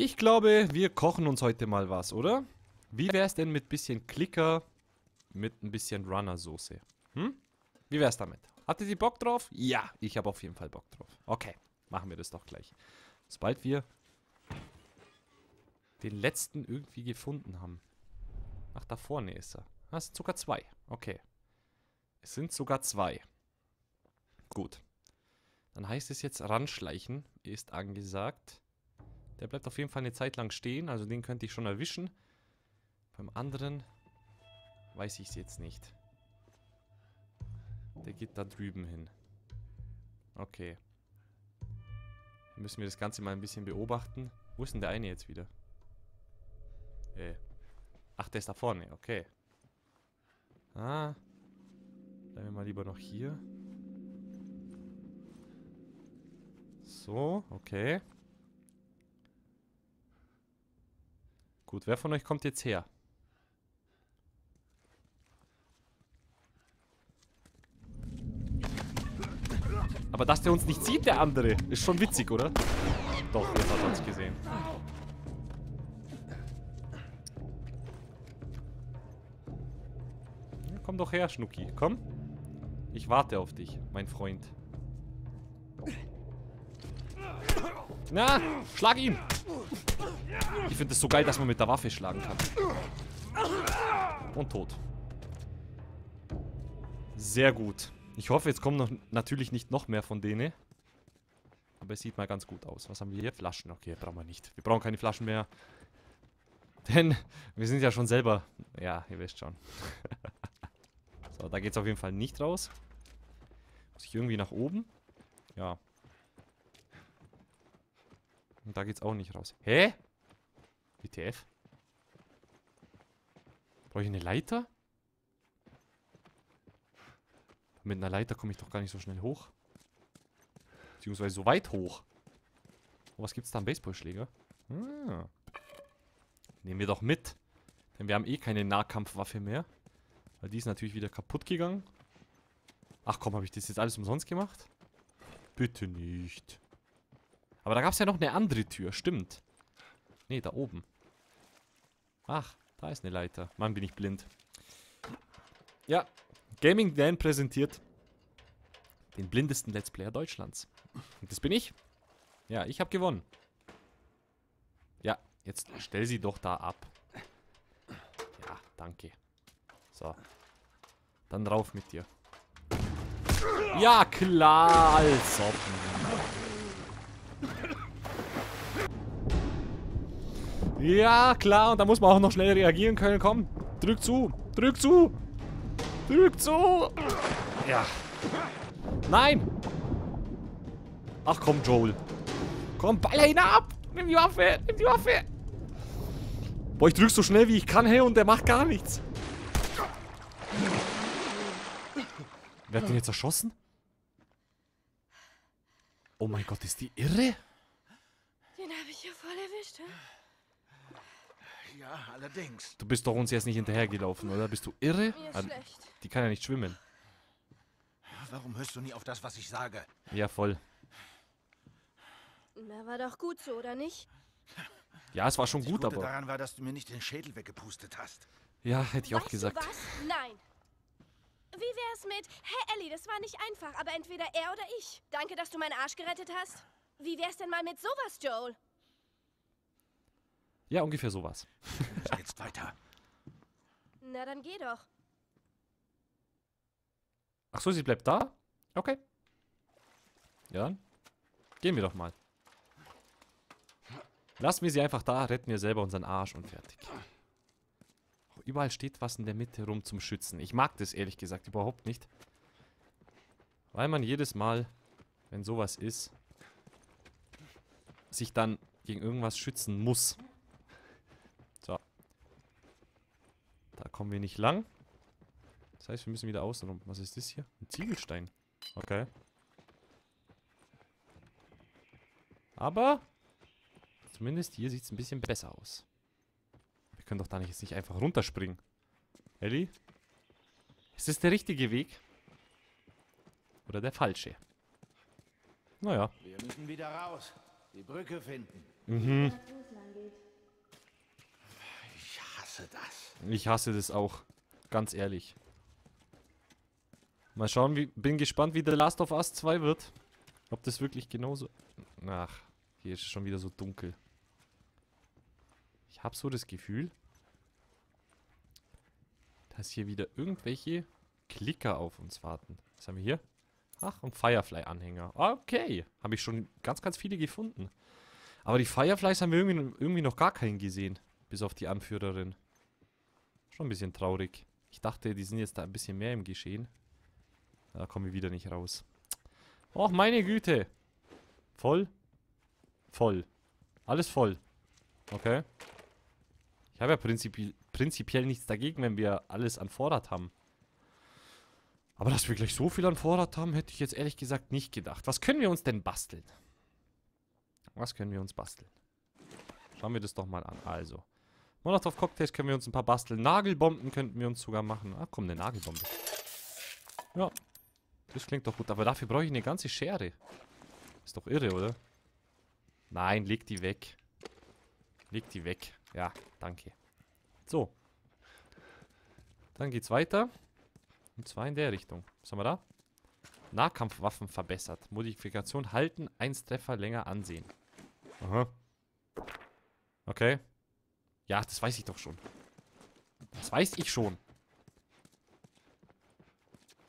Ich glaube, wir kochen uns heute mal was, oder? Wie wäre es denn mit bisschen Klicker mit ein bisschen Runner-Soße? Hm? Wie wäre es damit? Hattet ihr Bock drauf? Ja, ich habe auf jeden Fall Bock drauf. Okay, machen wir das doch gleich. Sobald wir den letzten irgendwie gefunden haben. Ach, da vorne ist er. Ah, es sind sogar zwei. Okay. Es sind sogar zwei. Gut. Dann heißt es jetzt ranschleichen, ist angesagt. Der bleibt auf jeden Fall eine Zeit lang stehen, also den könnte ich schon erwischen. Beim anderen weiß ich es jetzt nicht. Der geht da drüben hin. Okay. Müssen wir das Ganze mal ein bisschen beobachten. Wo ist denn der eine jetzt wieder? Äh. Ach, der ist da vorne. Okay. Ah. Bleiben wir mal lieber noch hier. So, okay. Gut, wer von euch kommt jetzt her? Aber dass der uns nicht sieht, der andere, ist schon witzig, oder? Doch, jetzt hat er uns gesehen. Komm doch her, Schnucki. Komm. Ich warte auf dich, mein Freund. Na, schlag ihn! Ich finde es so geil, dass man mit der Waffe schlagen kann. Und tot. Sehr gut. Ich hoffe, jetzt kommen noch, natürlich nicht noch mehr von denen. Aber es sieht mal ganz gut aus. Was haben wir hier? Flaschen. Okay, brauchen wir nicht. Wir brauchen keine Flaschen mehr. Denn wir sind ja schon selber... Ja, ihr wisst schon. so, da geht es auf jeden Fall nicht raus. Muss ich irgendwie nach oben? Ja. Und da geht's auch nicht raus. Hä? WTF? Brauche ich eine Leiter? Mit einer Leiter komme ich doch gar nicht so schnell hoch. Beziehungsweise so weit hoch. Oh, was gibt's da? Ein Baseballschläger? Ah. Nehmen wir doch mit. Denn wir haben eh keine Nahkampfwaffe mehr. Weil die ist natürlich wieder kaputt gegangen. Ach komm, habe ich das jetzt alles umsonst gemacht? Bitte nicht. Aber da gab es ja noch eine andere Tür, stimmt. Nee, da oben. Ach, da ist eine Leiter. Mann, bin ich blind. Ja, Gaming Dan präsentiert den blindesten Let's Player Deutschlands. Und das bin ich. Ja, ich habe gewonnen. Ja, jetzt stell sie doch da ab. Ja, danke. So. Dann rauf mit dir. Ja, klar, als ob. Ja, klar. Und da muss man auch noch schnell reagieren können. Komm, drück zu. Drück zu. Drück zu. Ja. Nein. Ach komm, Joel. Komm, baller ihn ab. Nimm die Waffe. Nimm die Waffe. Boah, ich drück so schnell wie ich kann, hey, und der macht gar nichts. Wer hat den jetzt erschossen? Oh mein Gott, ist die irre? Den habe ich ja voll erwischt, hä? Ja, allerdings. Du bist doch uns jetzt nicht hinterhergelaufen, oder? Bist du irre? Mir ist Ah, schlecht. Die kann ja nicht schwimmen. Warum hörst du nie auf das, was ich sage? Ja, voll. Na, war doch gut so, oder nicht? Ja, es war schon Das gut, Gute aber... daran war, dass du mir nicht den Schädel weggepustet hast. Ja, hätte ich auch weißt gesagt. du was? Nein. Wie wär's mit, hey Ellie, das war nicht einfach, aber entweder er oder ich. Danke, dass du meinen Arsch gerettet hast. Wie wär's denn mal mit sowas, Joel? Ja, ungefähr sowas. Jetzt weiter. Na, dann geh doch. Ach so, sie bleibt da? Okay. Ja, dann gehen wir doch mal. Lassen wir sie einfach da, retten wir selber unseren Arsch und fertig. Überall steht was in der Mitte rum zum Schützen. Ich mag das ehrlich gesagt überhaupt nicht. Weil man jedes Mal, wenn sowas ist, sich dann gegen irgendwas schützen muss. So. Da kommen wir nicht lang. Das heißt, wir müssen wieder außen rum. Was ist das hier? Ein Ziegelstein. Okay. Aber zumindest hier sieht es ein bisschen besser aus. Können doch da nicht jetzt nicht einfach runterspringen. Ellie? Ist das der richtige Weg? Oder der falsche? Naja. Wir müssen wieder raus. Die Brücke finden. Mhm. Ich hasse das. Ich hasse das auch. Ganz ehrlich. Mal schauen, wie, bin gespannt, wie The Last of Us 2 wird. Ob das wirklich genauso... Ach, hier ist es schon wieder so dunkel. Ich habe so das Gefühl, dass hier wieder irgendwelche Klicker auf uns warten. Was haben wir hier? Ach, und Firefly-Anhänger. Okay, habe ich schon ganz, ganz viele gefunden. Aber die Fireflies haben wir irgendwie, irgendwie noch gar keinen gesehen. Bis auf die Anführerin. Schon ein bisschen traurig. Ich dachte, die sind jetzt da ein bisschen mehr im Geschehen. Da kommen wir wieder nicht raus. Och, meine Güte. Voll? Voll. Alles voll. Okay. Ich habe ja prinzipi prinzipiell nichts dagegen, wenn wir alles an Vorrat haben. Aber dass wir gleich so viel an Vorrat haben, hätte ich jetzt ehrlich gesagt nicht gedacht. Was können wir uns denn basteln? Was können wir uns basteln? Schauen wir das doch mal an. Also, Molotov Cocktails können wir uns ein paar basteln. Nagelbomben könnten wir uns sogar machen. Ah, komm, eine Nagelbombe. Ja, das klingt doch gut. Aber dafür brauche ich eine ganze Schere. Ist doch irre, oder? Nein, leg die weg. Leg die weg. Ja, danke. So. Dann geht's weiter. Und zwar in der Richtung. Was haben wir da? Nahkampfwaffen verbessert. Modifikation halten, 1 Treffer länger ansehen. Aha. Okay. Ja, das weiß ich doch schon. Das weiß ich schon.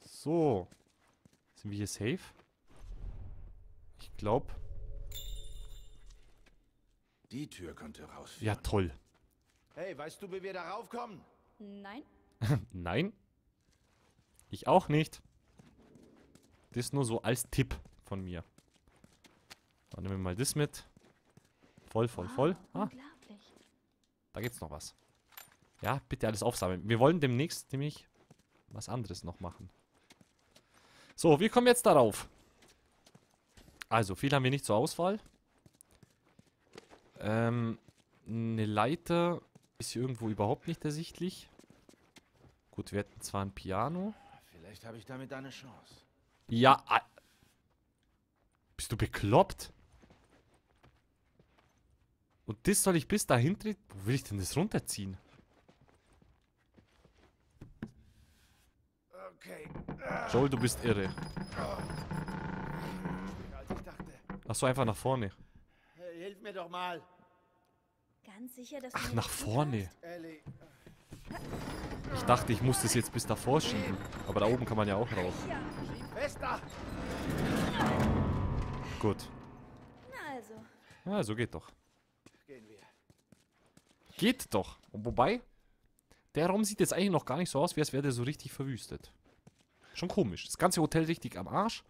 So. Sind wir hier safe? Ich glaube. Die Tür könnte rausführen. Ja, toll. Hey, weißt du, wie wir da raufkommen? Nein. Nein. Ich auch nicht. Das ist nur so als Tipp von mir. Dann nehmen wir mal das mit. Voll, voll, voll. Ah, Unglaublich. da gibt's noch was. Ja, bitte alles aufsammeln. Wir wollen demnächst nämlich was anderes noch machen. So, wir kommen jetzt darauf. Also, viel haben wir nicht zur Auswahl. Ähm, eine Leiter ist hier irgendwo überhaupt nicht ersichtlich. Gut, wir hätten zwar ein Piano. Vielleicht habe ich damit eine Chance. Ja. ah. Bist du bekloppt? Und das soll ich bis dahin treten? Wo will ich denn das runterziehen? Okay. Joel, du bist irre. Als ich dachte. Ach so, einfach nach vorne. Doch mal. Ganz sicher, dass du Ach, nach vorne. Ich dachte, ich muss das jetzt bis davor schieben. Aber da oben kann man ja auch rauf. Gut. Na also. Ja, so geht doch. Geht doch. Und wobei, der Raum sieht jetzt eigentlich noch gar nicht so aus, wie als wäre der so richtig verwüstet. Schon komisch. Das ganze Hotel richtig am Arsch.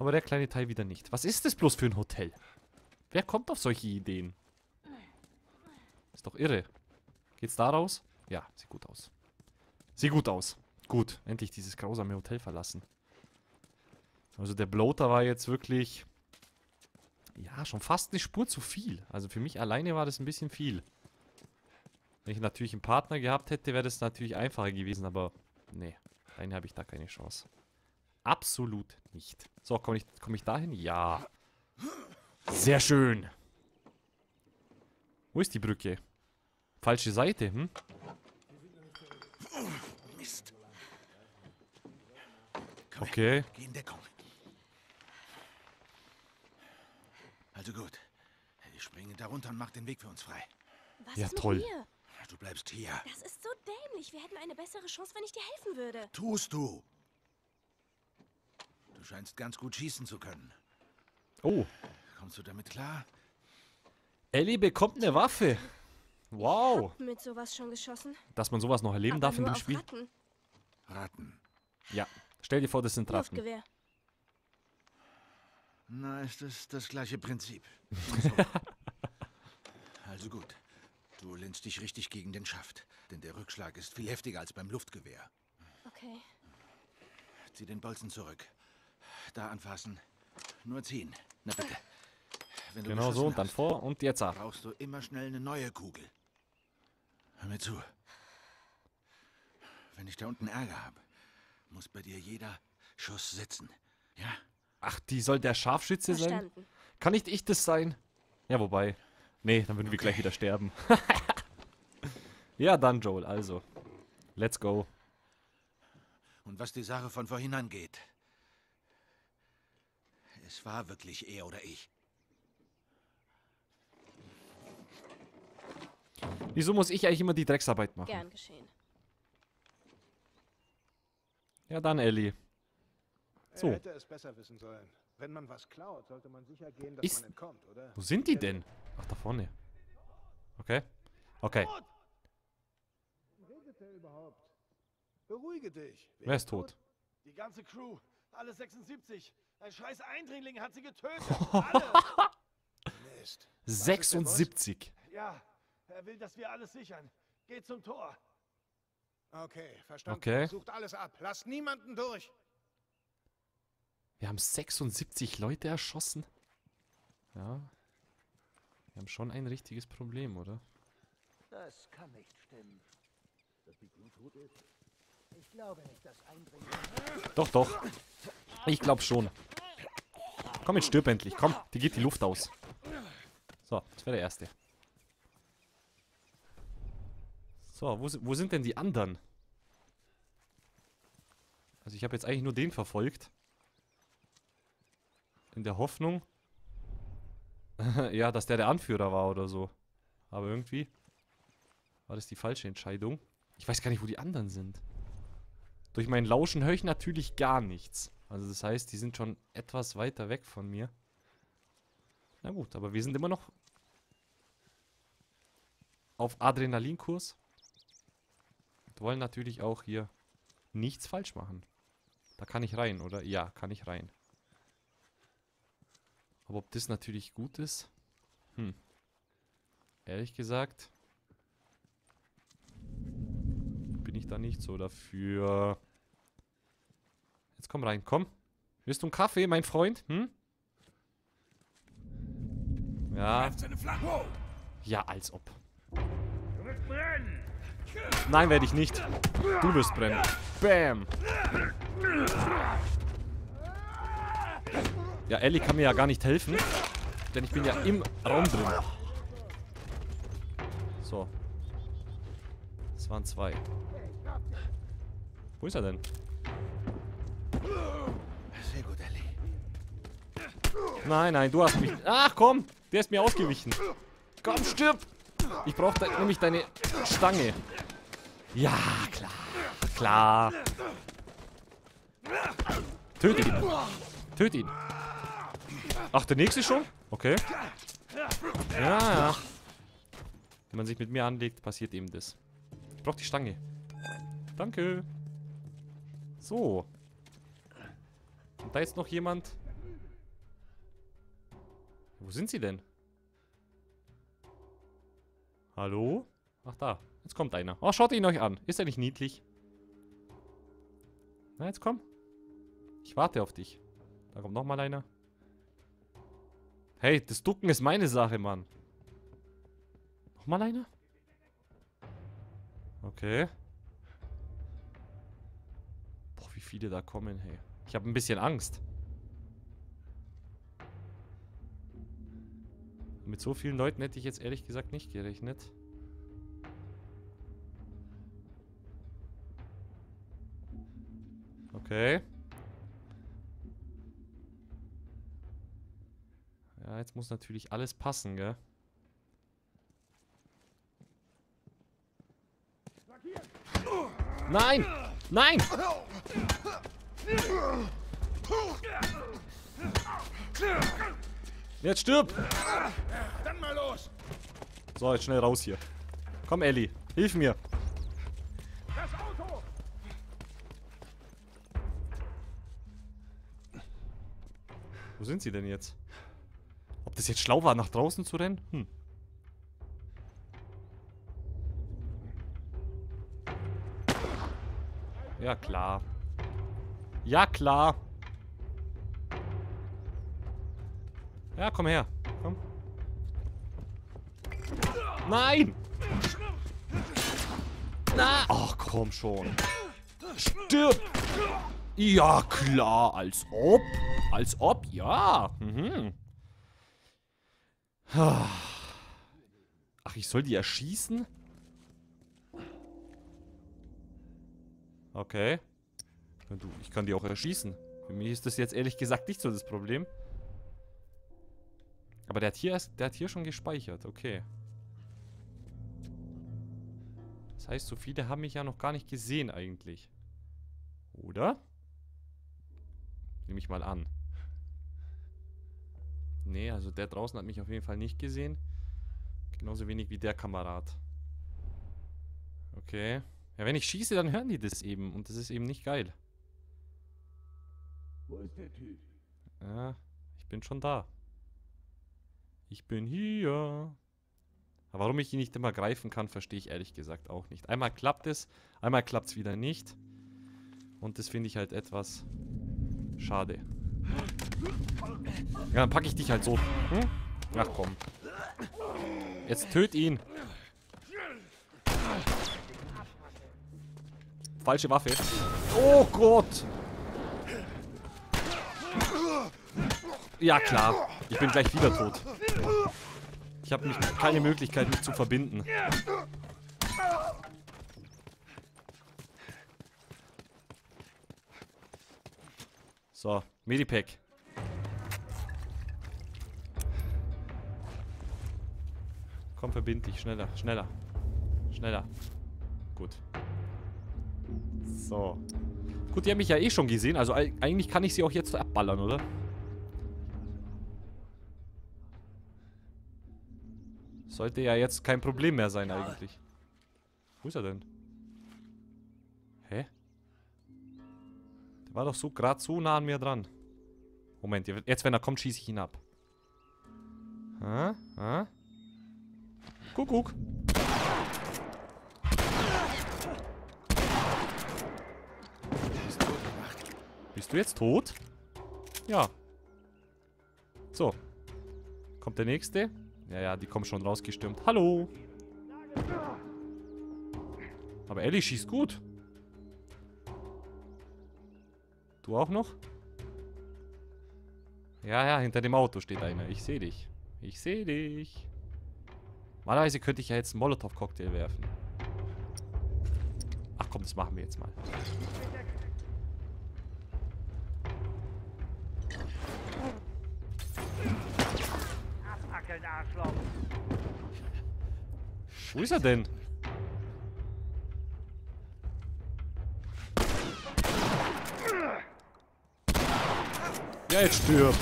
Aber der kleine Teil wieder nicht. Was ist das bloß für ein Hotel? Wer kommt auf solche Ideen? Ist doch irre. Geht's da raus? Ja, sieht gut aus. Sieht gut aus. Gut, endlich dieses grausame Hotel verlassen. Also der Bloater war jetzt wirklich... Ja, schon fast eine Spur zu viel. Also für mich alleine war das ein bisschen viel. Wenn ich natürlich einen Partner gehabt hätte, wäre das natürlich einfacher gewesen, aber nee, alleine habe ich da keine Chance. Absolut nicht. So, komme ich, komm ich dahin? Ja. Sehr schön. Wo ist die Brücke? Falsche Seite, hm? Mist. Komm Okay. Geh in Deckung. Also gut. Ich springe da runter und mach den Weg für uns frei. Was Ja, ist mit toll. Du bleibst hier. Das ist so dämlich. Wir hätten eine bessere Chance, wenn ich dir helfen würde. Tust du. Du scheinst ganz gut schießen zu können. Oh, Kommst du damit klar? Ellie bekommt eine Waffe. Wow. Mit sowas schon geschossen? Dass man sowas noch erleben Aber darf in dem Spiel. Ratten. Ratten. Ja. Stell dir vor, das sind Ratten. Luftgewehr. Na, ist das das gleiche Prinzip. So. also gut. Du lehnst dich richtig gegen den Schaft, denn der Rückschlag ist viel heftiger als beim Luftgewehr. Okay. Zieh den Bolzen zurück. Da anfassen. Nur ziehen. Na bitte. Wenn du Genau so, und dann hast, vor und jetzt ab. brauchst du immer schnell eine neue Kugel. Hör mir zu. Wenn ich da unten Ärger habe, muss bei dir jeder Schuss sitzen. Ja? Ach, die soll der Scharfschütze sein? Verstanden. Kann nicht ich das sein? Ja, wobei. Nee, dann würden wir gleich wieder sterben. ja, dann, Joel, also. Let's go. Und was die Sache von vorhin angeht. Es war wirklich er oder ich. Wieso muss ich eigentlich immer die Drecksarbeit machen? Gern geschehen. Ja, dann, Ellie. So. Er hätte es besser wissen sollen. Wenn man was klaut, sollte man sicher gehen, dass Ist- man entkommt, oder? Wo sind die denn? Ach, da vorne. Okay. Okay. Redet er überhaupt? Beruhige dich. Wer ist tot? Die ganze Crew, alle 76. Ein scheiß Eindringling hat sie getötet. Alle. Mist. 76. Ja, er will, dass wir alles sichern. Geht zum Tor. Okay, verstanden. Okay. Sucht alles ab. Lasst niemanden durch. Wir haben 76 Leute erschossen. Ja. Wir haben schon ein richtiges Problem, oder? Das kann nicht stimmen. Dass die Crew tot ist? Ich glaube nicht, dass Eindringlinge... Doch, doch. Ich glaube schon. Komm, jetzt stirb endlich. Komm, dir geht die Luft aus. So, das wäre der erste. So, wo, wo sind denn die anderen? Also ich habe jetzt eigentlich nur den verfolgt. In der Hoffnung, ja, dass der der Anführer war oder so. Aber irgendwie war das die falsche Entscheidung. Ich weiß gar nicht, wo die anderen sind. Durch mein Lauschen höre ich natürlich gar nichts. Also das heißt, die sind schon etwas weiter weg von mir. Na gut, aber wir sind immer noch auf Adrenalinkurs. Wollen natürlich auch hier nichts falsch machen. Da kann ich rein, oder? Ja, kann ich rein. Aber ob das natürlich gut ist? Hm. Ehrlich gesagt bin ich da nicht so dafür. Jetzt komm rein, komm. Willst du einen Kaffee, mein Freund? Hm? Ja. Ja, als ob. Nein, werde ich nicht. Du wirst brennen. Bam. Ja, Ellie kann mir ja gar nicht helfen. Denn ich bin ja im Raum drin. So. Das waren zwei. Wo ist er denn? Sehr gut, Ellie. Nein, nein, du hast mich. Ach komm, der ist mir ausgewichen. Komm, stirb! Ich brauche de nämlich deine Stange. Ja, klar. Klar. Töte ihn. Töte ihn. Ach, der nächste schon? Okay. Ja, ja. Wenn man sich mit mir anlegt, passiert eben das. Ich brauche die Stange. Danke. So. Und da jetzt noch jemand. Wo sind sie denn? Hallo? Ach da, jetzt kommt einer. Oh, schaut ihn euch an. Ist er nicht niedlich? Na, jetzt komm. Ich warte auf dich. Da kommt nochmal einer. Hey, das Ducken ist meine Sache, Mann. Nochmal einer? Okay. Boah, wie viele da kommen, hey. Ich habe ein bisschen Angst. Mit so vielen Leuten hätte ich jetzt ehrlich gesagt nicht gerechnet. Okay. Ja, jetzt muss natürlich alles passen, gell? Nein! Nein! Jetzt stirb! Dann mal los. So, jetzt schnell raus hier. Komm, Ellie. Hilf mir. Das Auto. Wo sind sie denn jetzt? Ob das jetzt schlau war, nach draußen zu rennen? Hm. Ja, klar. Ja, klar. Ja, komm her. Komm. Nein! Na! Ach, komm schon. Stirb! Ja, klar, als ob. Als ob, ja. Mhm. Ach, ich soll die erschießen? Okay. Du, ich kann die auch erschießen. Für mich ist das jetzt ehrlich gesagt nicht so das Problem. Aber der hat hier, erst, der hat hier schon gespeichert. Okay. Das heißt, so viele haben mich ja noch gar nicht gesehen eigentlich. Oder? Nehme ich mal an. Nee, also der draußen hat mich auf jeden Fall nicht gesehen. Genauso wenig wie der Kamerad. Okay. Ja, wenn ich schieße, dann hören die das eben. Und das ist eben nicht geil. Wo ist der Typ? Ja, ich bin schon da. Ich bin hier. Aber warum ich ihn nicht immer greifen kann, verstehe ich ehrlich gesagt auch nicht. Einmal klappt es, einmal klappt es wieder nicht. Und das finde ich halt etwas schade. Ja, dann packe ich dich halt so. Hm? Ach komm. Jetzt töt ihn. Falsche Waffe. Oh Gott. Ja, klar. Ich bin gleich wieder tot. Ich habe keine Möglichkeit, mich zu verbinden. So, Medipack. Komm, verbind dich. Schneller, schneller. Schneller. Gut. So. Gut, die haben mich ja eh schon gesehen. Also eigentlich kann ich sie auch jetzt abballern, oder? Sollte ja jetzt kein Problem mehr sein eigentlich. Wo ist er denn? Hä? Der war doch so gerade so nah an mir dran. Moment, jetzt wenn er kommt, schieße ich ihn ab. Hä? Hä? Kuckuck. Bist du jetzt tot? Ja. So. Kommt der nächste? Ja, ja, die kommen schon rausgestürmt. Hallo. Aber Ellie schießt gut. Du auch noch? Ja, ja, hinter dem Auto steht einer. Ich sehe dich. Ich sehe dich. Normalerweise könnte ich ja jetzt einen Molotow-Cocktail werfen. Ach komm, das machen wir jetzt mal. Wo ist er denn? Ja, jetzt stirb.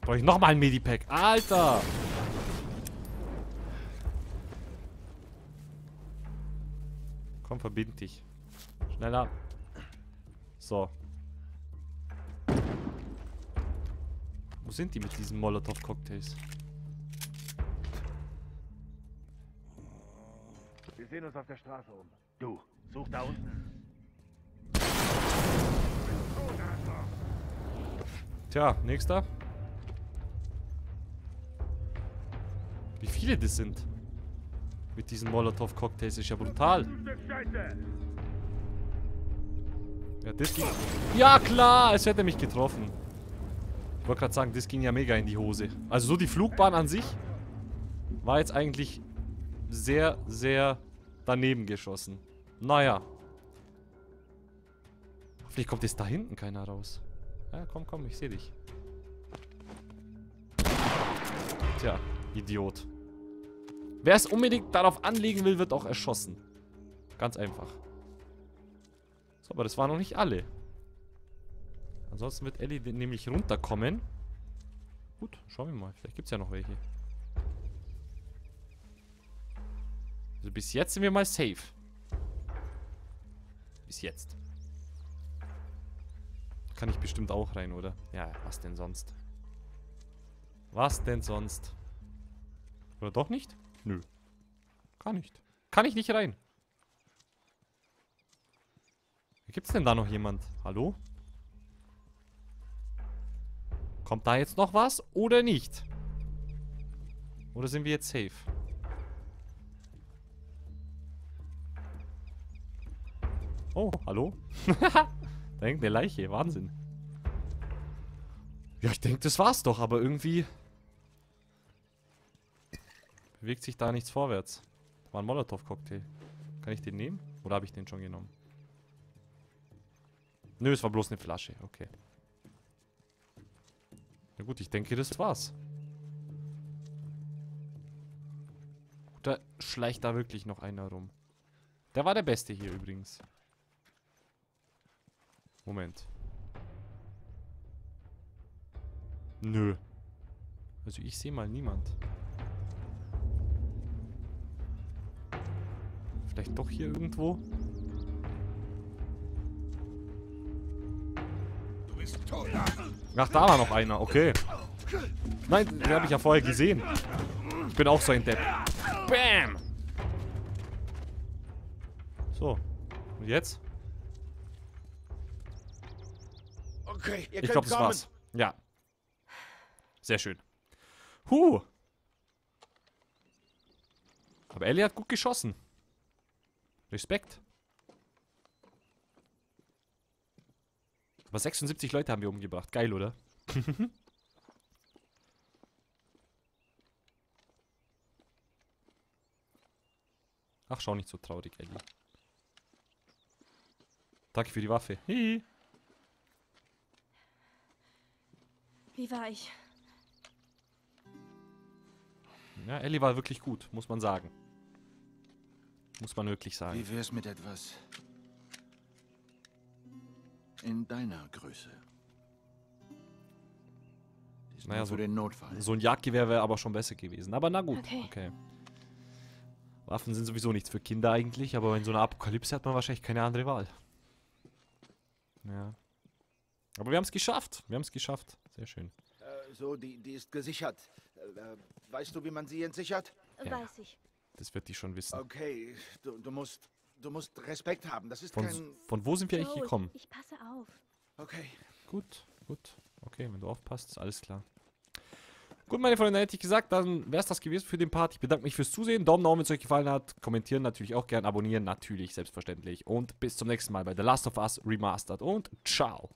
Brauche ich nochmal ein Medipack. Alter! Komm, verbind dich. Schneller. So. Wo sind die mit diesen Molotow-Cocktails? Wir sehen uns auf der Straße um. Du, such da unten. Tja, nächster. Wie viele das sind. Mit diesen Molotow-Cocktails ist ja brutal. Ja, das ging... Ja, klar! Es hätte mich getroffen. Ich wollte gerade sagen, das ging ja mega in die Hose. Also so die Flugbahn an sich war jetzt eigentlich sehr, sehr daneben geschossen. Naja. Vielleicht kommt jetzt da hinten keiner raus. Ja, komm, komm, ich sehe dich. Tja, Idiot. Wer es unbedingt darauf anlegen will, wird auch erschossen. Ganz einfach. So, aber das waren noch nicht alle. Ansonsten wird Ellie nämlich runterkommen. Gut, schauen wir mal. Vielleicht gibt es ja noch welche. Also bis jetzt sind wir mal safe. Bis jetzt. Kann ich bestimmt auch rein, oder? Ja, was denn sonst? Was denn sonst? Oder doch nicht? Nö. Gar nicht. Kann ich nicht rein. Gibt es denn da noch jemand? Hallo? Kommt da jetzt noch was oder nicht? Oder sind wir jetzt safe? Oh, hallo? da hängt eine Leiche. Wahnsinn. Ja, ich denke, das war's doch, aber irgendwie bewegt sich da nichts vorwärts. War ein Molotow-Cocktail. Kann ich den nehmen? Oder habe ich den schon genommen? Nö, es war bloß eine Flasche. Okay. Na gut, ich denke, das war's. Da schleicht da wirklich noch einer rum. Der war der Beste hier übrigens. Moment. Nö. Also ich sehe mal niemand. Vielleicht doch hier irgendwo? Ach, da war noch einer. Okay. Nein, den habe ich ja vorher gesehen. Ich bin auch so ein Depp. Bam! So. Und jetzt? Okay, ihr Ich glaube, das war's. Ja. Sehr schön. Huh. Aber Ellie hat gut geschossen. Respekt. Aber 76 Leute haben wir umgebracht. Geil, oder? Ach, schau nicht so traurig, Ellie. Danke für die Waffe. Hihi. Wie war ich? Ja, Ellie war wirklich gut, muss man sagen. Muss man wirklich sagen. Wie wär's mit etwas in deiner Größe? Diesmal Naja, so- den Notfall. So ein Jagdgewehr wäre aber schon besser gewesen. Aber na gut, Okay. okay. Waffen sind sowieso nichts für Kinder eigentlich, aber in so einer Apokalypse hat man wahrscheinlich keine andere Wahl. Ja. Aber wir haben es geschafft. Wir haben es geschafft. Sehr schön. Äh, so, die, die ist gesichert. Äh, äh, weißt du, wie man sie entsichert? Ja. Weiß ich. Das wird die schon wissen. Okay, du, du musst du musst Respekt haben. Das ist Von, kein. von wo sind wir eigentlich gekommen? Ich, ich passe auf. Okay. Gut, gut. Okay, wenn du aufpasst, ist alles klar. Gut, meine Freunde, hätte ich gesagt, dann wäre es das gewesen für den Part. Ich bedanke mich fürs Zusehen. Daumen nach oben, wenn es euch gefallen hat. Kommentieren natürlich auch gern. Abonnieren natürlich, selbstverständlich. Und bis zum nächsten Mal bei The Last of Us Remastered. Und ciao.